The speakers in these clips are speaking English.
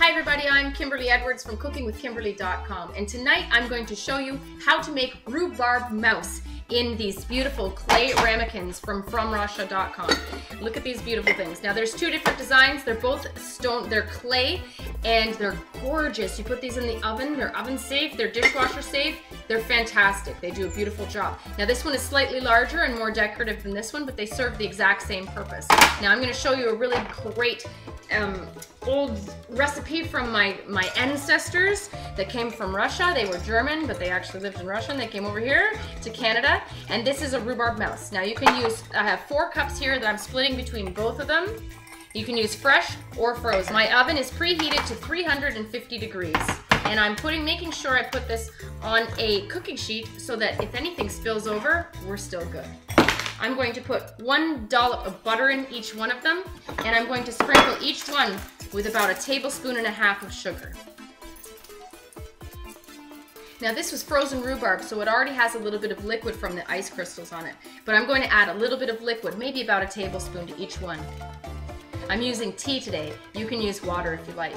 Hi everybody, I'm Kimberly Edwards from cookingwithkimberly.com and tonight I'm going to show you how to make rhubarb moos in these beautiful clay ramekins from FromRussia.com. Look at these beautiful things. Now there's two different designs. They're both stone, they're clay and they're gorgeous. You put these in the oven, they're oven safe, they're dishwasher safe. They're fantastic. They do a beautiful job. Now this one is slightly larger and more decorative than this one, but they serve the exact same purpose. Now I'm gonna show you a really great um, old recipe from my, my ancestors that came from Russia. They were German, but they actually lived in Russia and they came over here to Canada. And this is a rhubarb moos. Now you can use, I have four cups here that I'm splitting between both of them. You can use fresh or frozen. My oven is preheated to 350 degrees. And I'm putting, making sure I put this on a cooking sheet so that if anything spills over, we're still good. I'm going to put one dollop of butter in each one of them, and I'm going to sprinkle each one with about a tablespoon and a half of sugar. Now this was frozen rhubarb, so it already has a little bit of liquid from the ice crystals on it. But I'm going to add a little bit of liquid, maybe about a tablespoon to each one. I'm using tea today. You can use water if you like.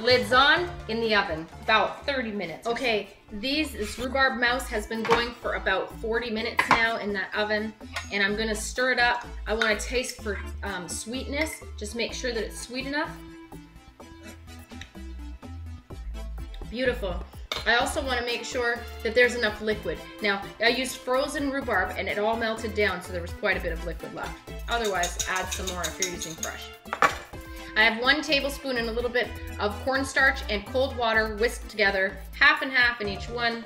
Lids on, in the oven, about 30 minutes. Okay, these, this rhubarb moos has been going for about 40 minutes now in that oven, and I'm gonna stir it up. I wanna taste for um, sweetness, just make sure that it's sweet enough. Beautiful. I also want to make sure that there's enough liquid. Now, I used frozen rhubarb and it all melted down, so there was quite a bit of liquid left. Otherwise, add some more if you're using fresh. I have one tablespoon and a little bit of cornstarch and cold water whisked together, half and half in each one.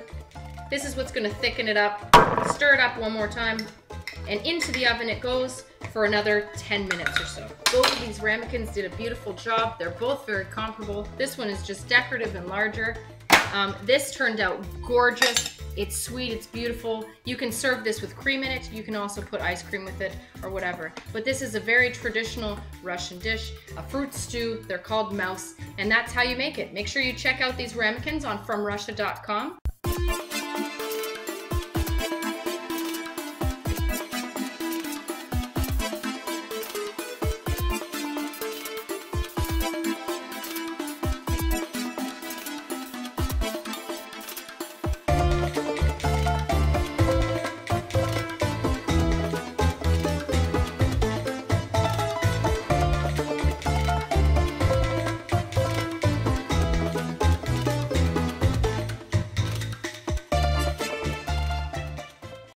This is what's gonna thicken it up. Stir it up one more time, and into the oven it goes for another 10 minutes or so. Both of these ramekins did a beautiful job. They're both very comparable. This one is just decorative and larger. Um, this turned out gorgeous. It's sweet, it's beautiful. You can serve this with cream in it. You can also put ice cream with it or whatever. But this is a very traditional Russian dish, a fruit stew. They're called moos, and that's how you make it. Make sure you check out these ramekins on FromRussia.com.